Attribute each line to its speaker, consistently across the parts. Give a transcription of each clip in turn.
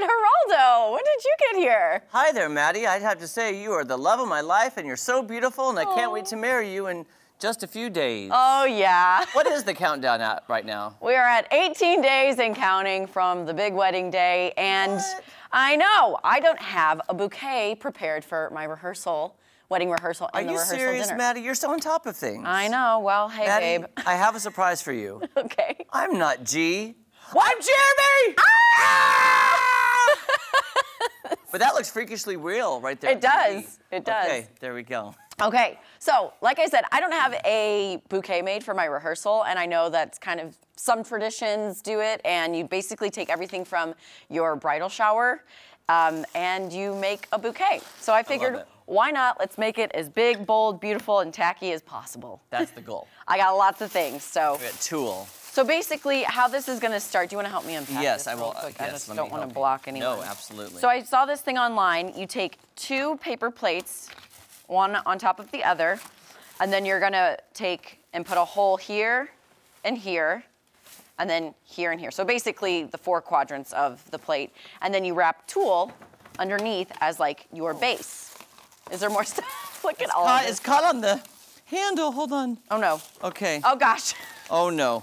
Speaker 1: Geraldo, when did you get here?
Speaker 2: Hi there, Maddie. I'd have to say you are the love of my life and you're so beautiful and I can't wait to marry you in just a few days.
Speaker 1: Oh, yeah.
Speaker 2: What is the countdown at right now?
Speaker 1: We are at 18 days and counting from the big wedding day, and
Speaker 2: What?
Speaker 1: I know I don't have a bouquet prepared for my rehearsal, wedding rehearsal,
Speaker 2: Are
Speaker 1: and the
Speaker 2: you
Speaker 1: rehearsal
Speaker 2: serious,
Speaker 1: dinner.
Speaker 2: Maddie? You're so on top of things.
Speaker 1: I know. Well, hey,
Speaker 2: Maddie,
Speaker 1: babe.
Speaker 2: I have a surprise for you.
Speaker 1: okay.
Speaker 2: I'm not G.
Speaker 1: What?
Speaker 2: I'm Jeremy!
Speaker 1: Ah!
Speaker 2: But that looks freakishly real right there.
Speaker 1: It does. It does.
Speaker 2: Okay, there we go.
Speaker 1: Okay, so like I said, I don't have a bouquet made for my rehearsal, and I know that's kind of some traditions do it, and you basically take everything from your bridal shower um, and you make a bouquet. So I figured,
Speaker 2: it.
Speaker 1: why not? Let's make it as big, bold, beautiful, and tacky as possible.
Speaker 2: That's the goal.
Speaker 1: I got lots of things. So,
Speaker 2: We got tulle.
Speaker 1: So basically, how this is going to start? Do you want to help me unpack this?
Speaker 2: Yes,
Speaker 1: this
Speaker 2: I
Speaker 1: real
Speaker 2: will. uh,
Speaker 1: quick? I just don't want to block anyone.
Speaker 2: No, absolutely.
Speaker 1: So I saw this thing online. You take two paper plates, one on top of the other, and then you're gonna take and put a hole here and here, and then here and here. So basically the four quadrants of the plate, and then you wrap tulle underneath as like your base. Is there more stuff? Look at all of
Speaker 2: Caught- it's caught on the handle. Hold on.
Speaker 1: Oh no.
Speaker 2: Okay.
Speaker 1: Oh gosh.
Speaker 2: Oh no.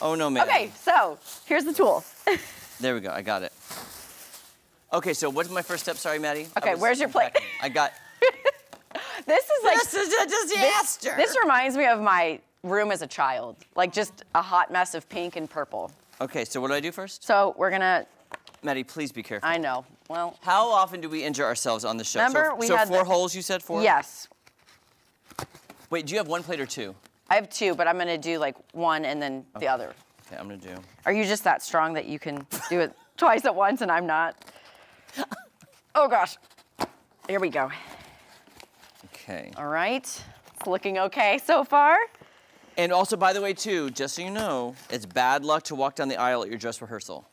Speaker 2: Oh no, Maddie.
Speaker 1: Okay, so here's the tulle.
Speaker 2: There we go. I got it. Okay, so what's my first step? Sorry, Maddie.
Speaker 1: Okay, where's your plate?
Speaker 2: I got.
Speaker 1: This is like
Speaker 2: this is a disaster.
Speaker 1: This reminds me of my room as a child, like just a hot mess of pink and purple.
Speaker 2: okay, so what do I do first?
Speaker 1: So we're gonna,
Speaker 2: Maddie, please be careful.
Speaker 1: I know, well,
Speaker 2: How often do we injure ourselves on the show?
Speaker 1: Remember,
Speaker 2: so,
Speaker 1: we
Speaker 2: so
Speaker 1: had
Speaker 2: four
Speaker 1: the-
Speaker 2: holes. You said four.
Speaker 1: yes.
Speaker 2: Wait, do you have one plate or two?
Speaker 1: I have two, but I'm gonna do like one and then the other.
Speaker 2: Okay, I'm gonna do.
Speaker 1: Are you just that strong that you can do it twice at once and I'm not? Oh gosh. Here we go.
Speaker 2: Okay.
Speaker 1: All right. It's looking okay so far.
Speaker 2: And also, by the way, too, just so you know, it's bad luck to walk down the aisle at your dress rehearsal.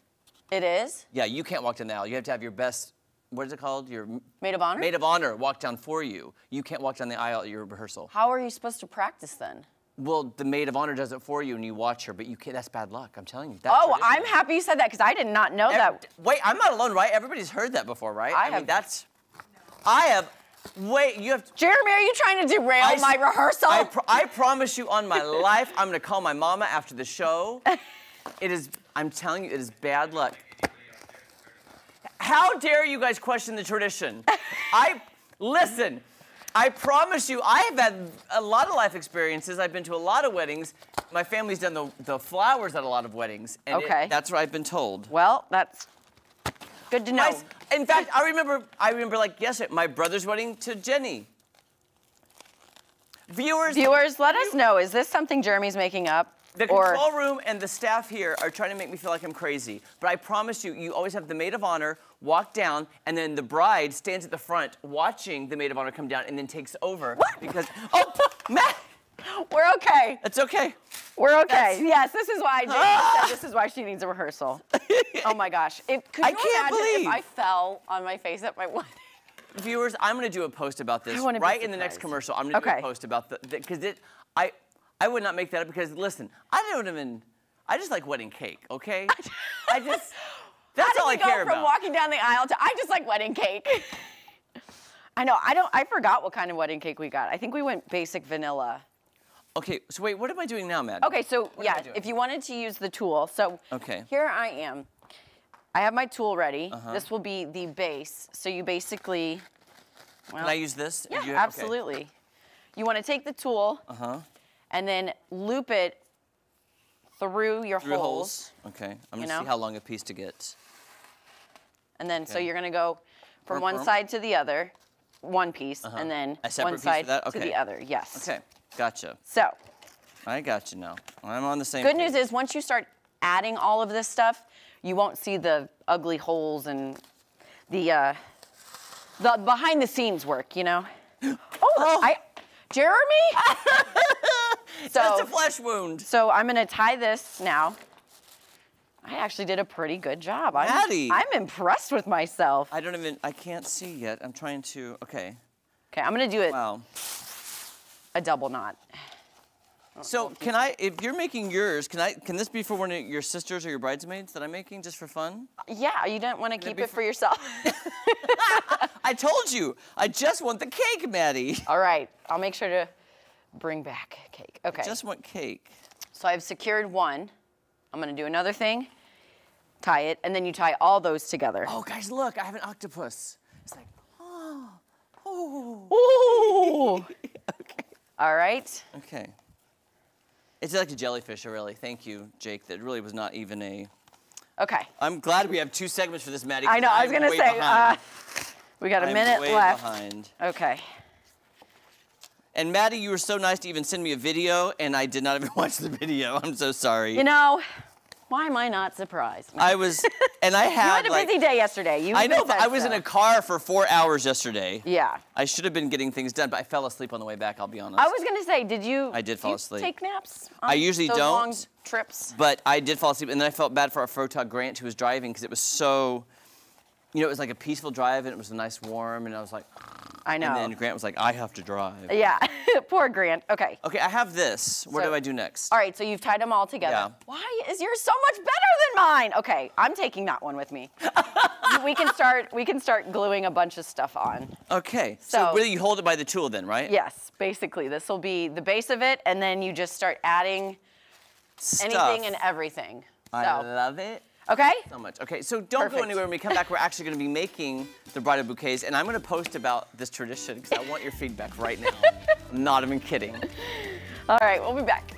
Speaker 1: It is.
Speaker 2: Yeah, you can't walk down the aisle. You have to have your best. What is it called? Your
Speaker 1: Maid of honor?
Speaker 2: maid of honor walk down for you. You can't walk down the aisle at your rehearsal.
Speaker 1: How are you supposed to practice then?
Speaker 2: Well, the maid of honor does it for you, and you watch her, but you can't. That's bad luck. I'm telling you. That's
Speaker 1: Oh,
Speaker 2: tradition.
Speaker 1: I'm happy you said that because I did not know
Speaker 2: Ev-
Speaker 1: that.
Speaker 2: Wait, I'm not alone, right? Everybody's heard that before, right?
Speaker 1: I
Speaker 2: mean,
Speaker 1: have-
Speaker 2: that's. I have. Wait, you have.
Speaker 1: Jeremy, are you trying to derail
Speaker 2: I
Speaker 1: my rehearsal?
Speaker 2: I, pro- I promise you on my life, I'm gonna call my mama after the show. It is, I'm telling you, it is bad luck. How dare you guys question the tradition? I, listen, I promise you, I have had a lot of life experiences. I've been to a lot of weddings. My family's done the, the flowers at a lot of weddings. And it-
Speaker 1: Okay.
Speaker 2: that's what I've been told.
Speaker 1: well, that's good to know.
Speaker 2: In fact, I remember, I remember like yesterday, my brother's wedding to Jenny. Viewers,
Speaker 1: Viewers, let us know. Is this something Jeremy's making up?
Speaker 2: The
Speaker 1: or
Speaker 2: control room and the staff here are trying to make me feel like I'm crazy. But I promise you, you always have the maid of honor walk down, and then the bride stands at the front watching the maid of honor come down and then takes over.
Speaker 1: What?
Speaker 2: Because, oh, Matt,
Speaker 1: we're okay.
Speaker 2: it's okay.
Speaker 1: We're okay.
Speaker 2: That's-
Speaker 1: Yes, this is why
Speaker 2: Ah!
Speaker 1: said this is why she needs a rehearsal. oh my gosh. Could
Speaker 2: I
Speaker 1: you
Speaker 2: can't
Speaker 1: imagine
Speaker 2: believe-
Speaker 1: if I fell on my face at my wedding?
Speaker 2: Viewers, I'm gonna do a post about this
Speaker 1: I
Speaker 2: right in the next commercial. I'm gonna do a post about the because it, I, I would not make that up because listen, I don't even, I just like wedding cake, okay? I just, that's
Speaker 1: How did
Speaker 2: all
Speaker 1: we
Speaker 2: I
Speaker 1: go
Speaker 2: care
Speaker 1: from
Speaker 2: about.
Speaker 1: walking down the aisle to I just like wedding cake? I know. I don't. I forgot what kind of wedding cake we got. I think we went basic vanilla.
Speaker 2: Okay, so wait, what am I doing now, Matt?
Speaker 1: Okay, so
Speaker 2: I
Speaker 1: yeah, if you wanted to use the tulle, so
Speaker 2: Okay.
Speaker 1: here I am. I have my tulle ready.
Speaker 2: Uh-huh.
Speaker 1: This will be the base. So you basically. Well,
Speaker 2: Can I use this?
Speaker 1: Yeah,
Speaker 2: You- okay.
Speaker 1: absolutely. You want to take the tulle
Speaker 2: Uh-huh.
Speaker 1: And then loop it through your
Speaker 2: Through
Speaker 1: holes.
Speaker 2: holes. Okay, I'm gonna see how long a piece to get.
Speaker 1: And then, so you're gonna go from one side to the other, one piece, and then one side
Speaker 2: that?
Speaker 1: to
Speaker 2: Okay.
Speaker 1: the other. Yes.
Speaker 2: Okay, gotcha.
Speaker 1: So,
Speaker 2: I got you now. I'm on the same.
Speaker 1: good news is once you start adding all of this stuff, you won't see the ugly holes and the uh, the behind the scenes work. You know. Oh, I, Jeremy. so,
Speaker 2: Just a flesh wound.
Speaker 1: So I'm gonna tie this now. I actually did a pretty good job. I'm,
Speaker 2: Maddie.
Speaker 1: I'm impressed with myself.
Speaker 2: I don't even. I can't see yet. I'm trying to. Okay.
Speaker 1: Okay, I'm gonna do it
Speaker 2: Wow.
Speaker 1: a double knot.
Speaker 2: So can I, if you're making yours, can I, can this be for one of your sisters or your bridesmaids that I'm making just for fun?
Speaker 1: Yeah, you didn't want to keep it
Speaker 2: for-
Speaker 1: for yourself.
Speaker 2: I told you, I just want the cake, Maddie.
Speaker 1: All right, I'll make sure to bring back cake. Okay.
Speaker 2: Just want cake.
Speaker 1: So I've secured one. I'm gonna do another thing, tie it, and then you tie all those together.
Speaker 2: Oh, guys, look, I have an octopus. It's like, oh, oh.
Speaker 1: Ooh!
Speaker 2: Okay.
Speaker 1: All right.
Speaker 2: Okay. It's like a jellyfish, really. Thank you, Jake. That really was not even a.
Speaker 1: Okay.
Speaker 2: I'm glad we have two segments for this, Maddie.
Speaker 1: I know. I was
Speaker 2: I'm
Speaker 1: gonna say uh, we got a
Speaker 2: I'm
Speaker 1: minute left.
Speaker 2: behind.
Speaker 1: Okay.
Speaker 2: And Maddie, you were so nice to even send me a video, and I did not even watch the video. I'm so sorry.
Speaker 1: You know, why am I not surprised?
Speaker 2: I was, and I had.
Speaker 1: you
Speaker 2: had,
Speaker 1: a
Speaker 2: like,
Speaker 1: busy day yesterday. You
Speaker 2: I know, but I was in a car for four hours yesterday.
Speaker 1: Yeah.
Speaker 2: I should have been getting things done, but I fell asleep on the way back. I'll be honest.
Speaker 1: I was gonna say, did you?
Speaker 2: I did fall
Speaker 1: you
Speaker 2: asleep.
Speaker 1: Take naps.
Speaker 2: I usually don't.
Speaker 1: Long trips.
Speaker 2: But I did fall asleep, and then I felt bad for our photog Grant who was driving because it was so, you know, it was like a peaceful drive and it was nice warm, and I was like,
Speaker 1: I know.
Speaker 2: and then Grant was like, I have to drive.
Speaker 1: yeah. Poor Grant. Okay.
Speaker 2: Okay, I have this. What
Speaker 1: So-
Speaker 2: do I do next?
Speaker 1: All right, so you've tied them all together.
Speaker 2: Yeah.
Speaker 1: Why is yours so much better than mine? Okay, I'm taking that one with me. we can start. We can start gluing a bunch of stuff on.
Speaker 2: Okay, so,
Speaker 1: So-
Speaker 2: really you hold it by the tulle then, right?
Speaker 1: Yes, basically, this will be the base of it, and then you just start adding
Speaker 2: Stuff.
Speaker 1: anything and everything.
Speaker 2: I
Speaker 1: So,
Speaker 2: love it
Speaker 1: okay.
Speaker 2: so much. Okay, so don't go anywhere. When we come back, we're actually going to be making the bridal bouquets, and I'm going to post about this tradition because I want your feedback right now. I'm not even kidding.
Speaker 1: All right, we'll be back.